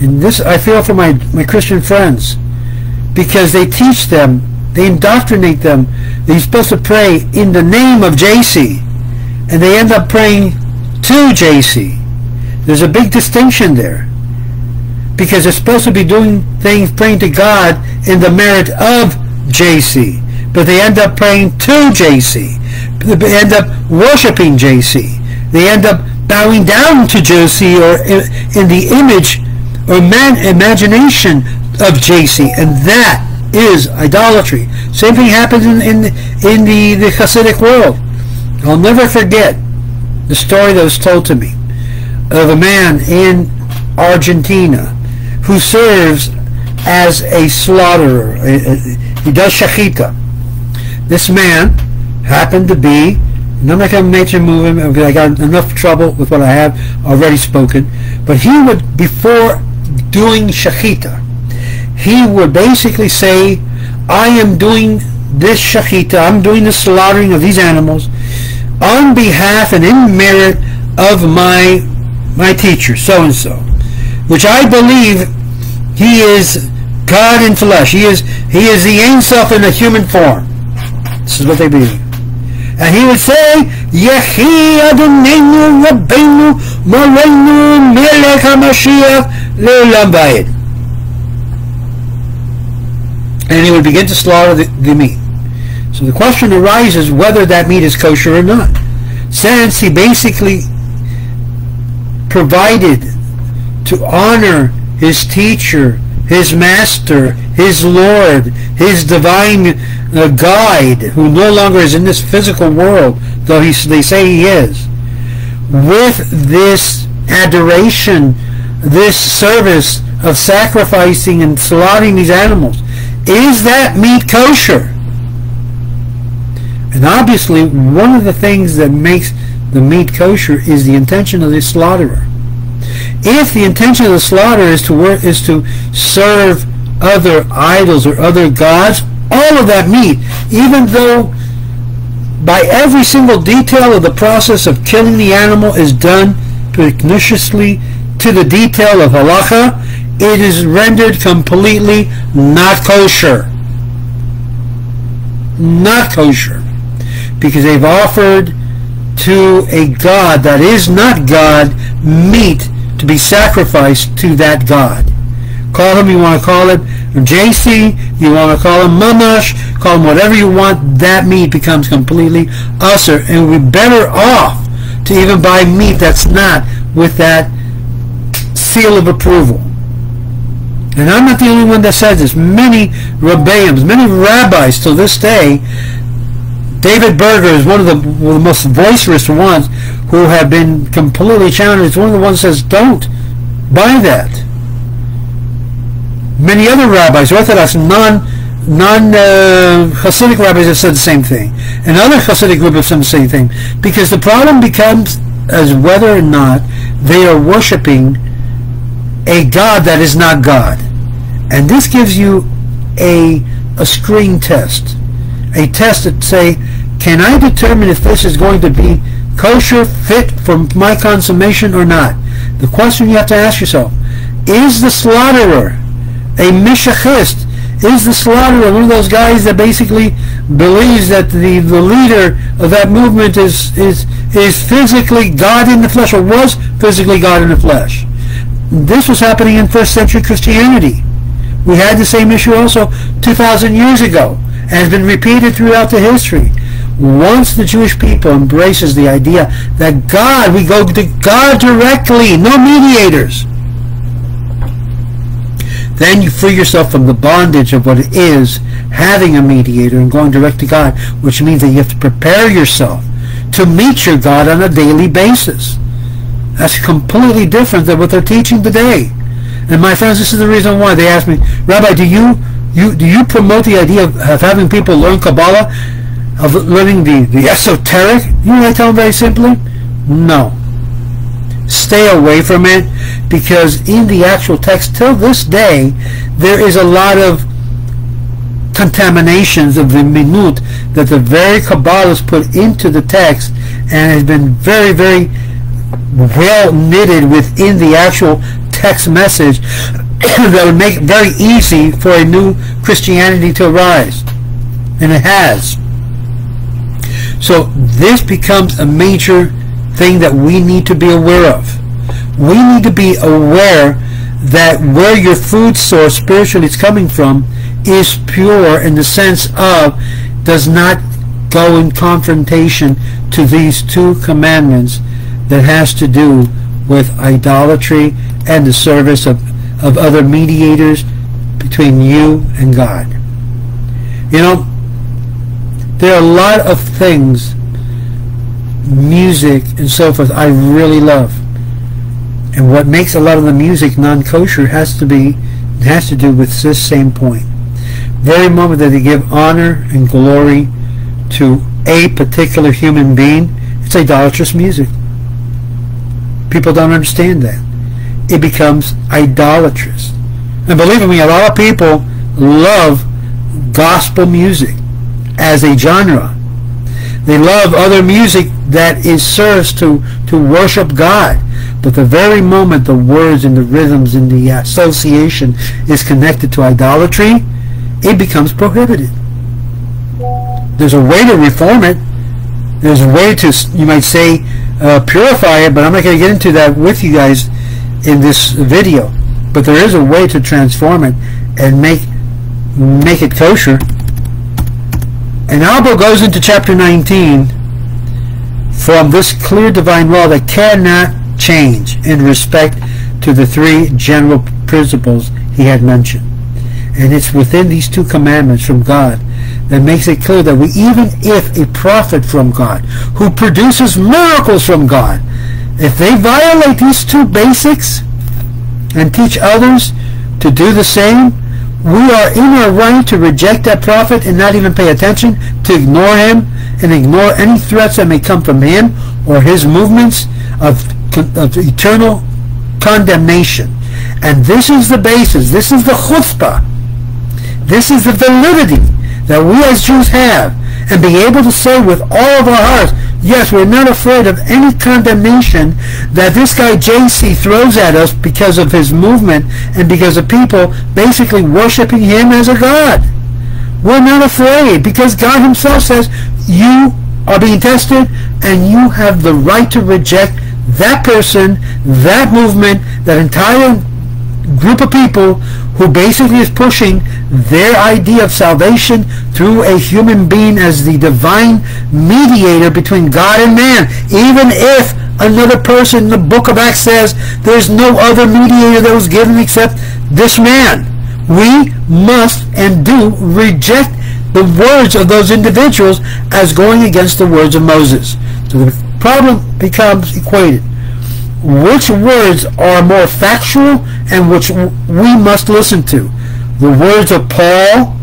and this I feel for my, my Christian friends, because they teach them they indoctrinate them. They're supposed to pray in the name of JC. And they end up praying to JC. There's a big distinction there. Because they're supposed to be doing things, praying to God in the merit of JC. But they end up praying to JC. They end up worshiping JC. They end up bowing down to JC or in the image or man, imagination of JC. And that is idolatry. Same thing happens in, in, in the, the Hasidic world. I'll never forget the story that was told to me of a man in Argentina who serves as a slaughterer. He does shechita. This man happened to be, and I'm not going to mention moving because I got enough trouble with what I have already spoken, but he would, before doing shechita, he would basically say, I am doing this shechita, I'm doing the slaughtering of these animals on behalf and in merit of my my teacher, so and so, which I believe he is God in flesh. He is he is the Ein in a human form. This is what they believe. And he would say, Yehi Adonenu Rabbeinu Morenu Melech HaMashiach Le'olam And he would begin to slaughter the, the meat. So the question arises whether that meat is kosher or not. Since he basically provided to honor his teacher, his master, his Lord, his divine uh, guide, who no longer is in this physical world, though he, they say he is, with this adoration, this service of sacrificing and slaughtering these animals. Is that meat kosher? And obviously, one of the things that makes the meat kosher is the intention of the slaughterer. If the intention of the slaughter is to work is to serve other idols or other gods, all of that meat, even though by every single detail of the process of killing the animal is done pugnaciously to the detail of halacha, it is rendered completely not kosher. Not kosher. Because they've offered to a God that is not God meat to be sacrificed to that God. Call him, you want to call it JC, you want to call him Mamash, call him whatever you want, that meat becomes completely assur. And we're better off to even buy meat that's not with that seal of approval. And I'm not the only one that says this. Many rabbis, many rabbis till this day David Berger is one of the, one of the most voiceless ones who have been completely challenged. It's one of the ones that says, don't buy that. Many other rabbis, Orthodox, non, non uh, Hasidic rabbis have said the same thing. And other Hasidic groups have said the same thing. Because the problem becomes as whether or not they are worshiping a God that is not God. And this gives you a, a screen test a test that say, can I determine if this is going to be kosher, fit for my consummation or not? The question you have to ask yourself, is the slaughterer a meshichist? Is the slaughterer one of those guys that basically believes that the, the leader of that movement is, is, is physically God in the flesh or was physically God in the flesh? This was happening in first century Christianity. We had the same issue also 2,000 years ago has been repeated throughout the history. Once the Jewish people embraces the idea that God, we go to God directly, no mediators, then you free yourself from the bondage of what it is having a mediator and going direct to God, which means that you have to prepare yourself to meet your God on a daily basis. That's completely different than what they're teaching today. And my friends, this is the reason why they ask me, Rabbi, do you you do you promote the idea of, of having people learn Kabbalah, of learning the, the esoteric? You know I tell them very simply? No. Stay away from it because in the actual text till this day there is a lot of contaminations of the minut that the very Kabbalists put into the text and has been very, very well knitted within the actual text message <coughs> that would make it very easy for a new Christianity to arise. And it has. So this becomes a major thing that we need to be aware of. We need to be aware that where your food source spiritually is coming from is pure in the sense of does not go in confrontation to these two commandments that has to do with idolatry and the service of of other mediators between you and God. You know, there are a lot of things, music and so forth, I really love. And what makes a lot of the music non-kosher has to be has to do with this same point. Very moment that they give honor and glory to a particular human being, it's idolatrous music. People don't understand that. It becomes idolatrous. And believe me, a lot of people love gospel music as a genre. They love other music that is serves to, to worship God. But the very moment the words and the rhythms and the association is connected to idolatry, it becomes prohibited. There's a way to reform it. There's a way to, you might say, uh, purify it, but I'm not going to get into that with you guys in this video. But there is a way to transform it and make make it kosher. And Albo goes into chapter 19 from this clear divine law that cannot change in respect to the three general principles he had mentioned. And it's within these two commandments from God that makes it clear that we, even if a prophet from God, who produces miracles from God, if they violate these two basics and teach others to do the same, we are in our right to reject that prophet and not even pay attention, to ignore him and ignore any threats that may come from him or his movements of, of eternal condemnation. And this is the basis, this is the chutzpah, this is the validity that we as Jews have and be able to say with all of our hearts, yes, we're not afraid of any condemnation that this guy JC throws at us because of his movement and because of people basically worshiping him as a god. We're not afraid because God himself says you are being tested and you have the right to reject that person, that movement, that entire group of people who basically is pushing their idea of salvation through a human being as the divine mediator between God and man. Even if another person in the book of Acts says there's no other mediator that was given except this man. We must and do reject the words of those individuals as going against the words of Moses. So the problem becomes equated which words are more factual and which we must listen to. The words of Paul,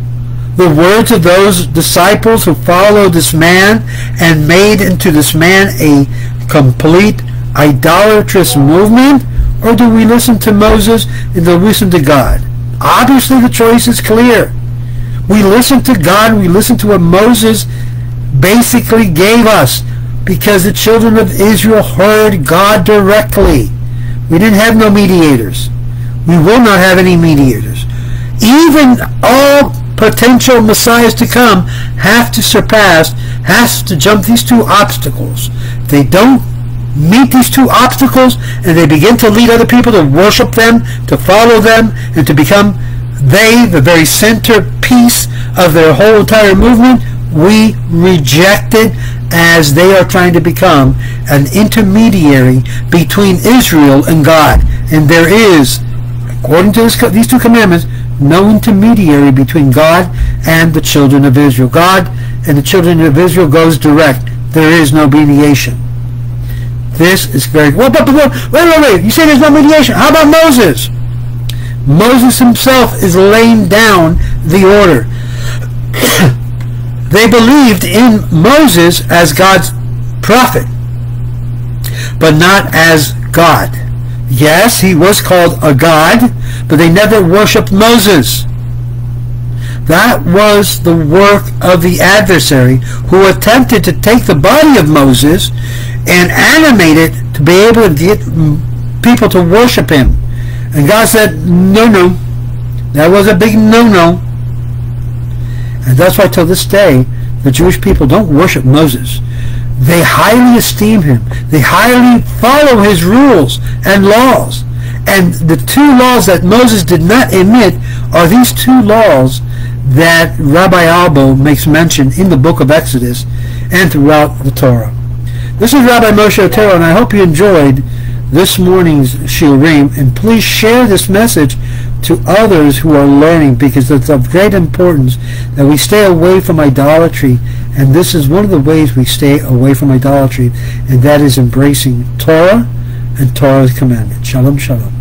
the words of those disciples who followed this man and made into this man a complete idolatrous movement, or do we listen to Moses and do we listen to God? Obviously the choice is clear. We listen to God, we listen to what Moses basically gave us because the children of Israel heard God directly. We didn't have no mediators. We will not have any mediators. Even all potential messiahs to come have to surpass, has to jump these two obstacles. They don't meet these two obstacles and they begin to lead other people to worship them, to follow them, and to become they, the very centerpiece of their whole entire movement, we reject it as they are trying to become an intermediary between Israel and God. And there is, according to this, these two commandments, no intermediary between God and the children of Israel. God and the children of Israel goes direct. There is no mediation. This is very well, but, but wait, wait, wait. You say there's no mediation. How about Moses? Moses himself is laying down the order. <coughs> They believed in Moses as God's prophet, but not as God. Yes, he was called a God, but they never worshipped Moses. That was the work of the adversary who attempted to take the body of Moses and animate it to be able to get people to worship him. And God said, no, no. That was a big no-no. And that's why till this day, the Jewish people don't worship Moses. They highly esteem him. They highly follow his rules and laws. And the two laws that Moses did not emit are these two laws that Rabbi Albo makes mention in the book of Exodus and throughout the Torah. This is Rabbi Moshe Otero, and I hope you enjoyed this morning's Shiurim, and please share this message to others who are learning because it's of great importance that we stay away from idolatry. And this is one of the ways we stay away from idolatry, and that is embracing Torah and Torah's commandments. Shalom, shalom.